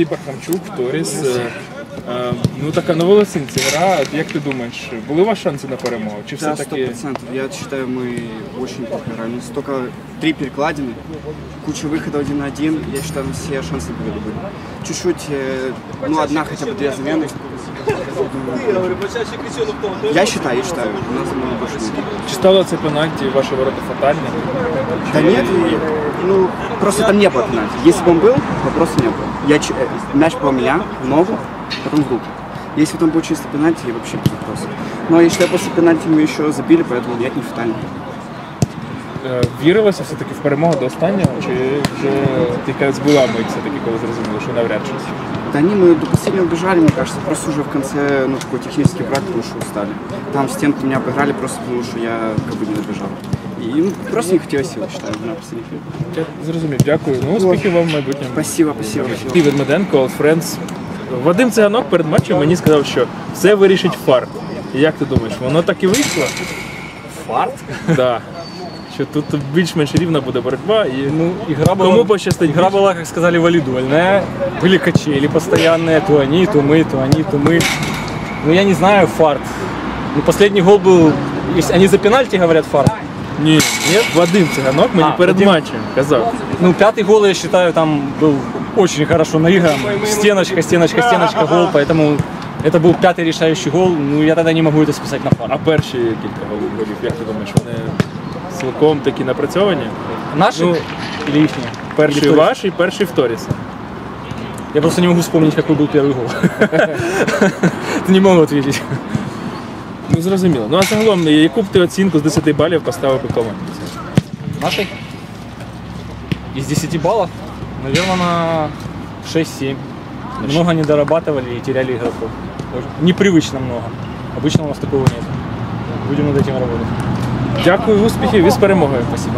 Олексій Пархамчук, Торіс. Е, е, Ну така на волосинці гра. От Як ти думаєш, були у вас шанси на перемогу? Чи Да, все сто таки процентов. Я считаю, мы очень плохо играли. У нас Только три перекладины, куча выходов один на один. Я считаю, у нас все шансы были. были. Чуть-чуть, э, ну одна хотя бы две замены. Я считаю, я считаю, у нас замены больше нет. чи стало це пенальті ваші ворота фатальні? Да нет, и, ну просто там не было пенальти. Если бы он был, вопроса не было. Я, ч- э, мяч по меня в ногу, потом в руку. Если бы там был чисто пенальти, вообще без вопросов. Но я считаю, после пенальти мы еще забили, поэтому нет, не фатально. Е, Вірилося все-таки в перемогу до останнього? Чи вже тільки збила мить все-таки, коли зрозуміли, що навряд чи? Да не, мы до последнего бежали, мне кажется, просто уже в конце, ну, такой технический брак, потому что устали. Там стенку меня обыграли просто потому, что я как бы не добежал. И ну, просто не хотелось сил, считаю, на последних минутах. Я зрозумів, дякую. Ну, успіхів вам в майбутньому. Спасибо, спасибо. спасибо. Ти від Меденко, Old Friends. Вадим Циганок перед матчем мені сказав, що все вирішить фарт. Як ти думаєш, воно так і вийшло? Фарт? Да. Що тут більш-менш рівна буде боротьба і Ну, игра была, кому пощастить игра більше? была, как сказали, валидольная. Были качели постоянные, то они, то мы, то они, то мы. Ну, я не знаю, фарт. Ну, последний гол был, если они за пенальти говорят фарт. Ні, ні, Вадим Циганок мені А, перед Вадим. матчем казав. Ну, пятый гол, я считаю, там был очень хорошо наигран. Стеночка, стеночка, стеночка, гол, поэтому это был пятый решающий гол. Ну, я тогда не могу это списать на А фарт. перші кілька голів, голів, як ти думаєш, вони цілком такі напрацьовані? Наши Ну, или их? Перший ваш і перший в Торіса. Я просто не могу вспомнить, какой был первый гол. Не могу ответить. Ну зрозуміло. Ну а загалом, яку б ти оцінку з 10 балів поставив би команді? Нашей? Из 10 баллов, наверное, на 6-7. Много не дорабатывали и теряли игроков. Очень- Непривычно много. Обычно у нас такого нет. Будем над этим работать. Дякую, успіхів і з перемогою. Спасибо.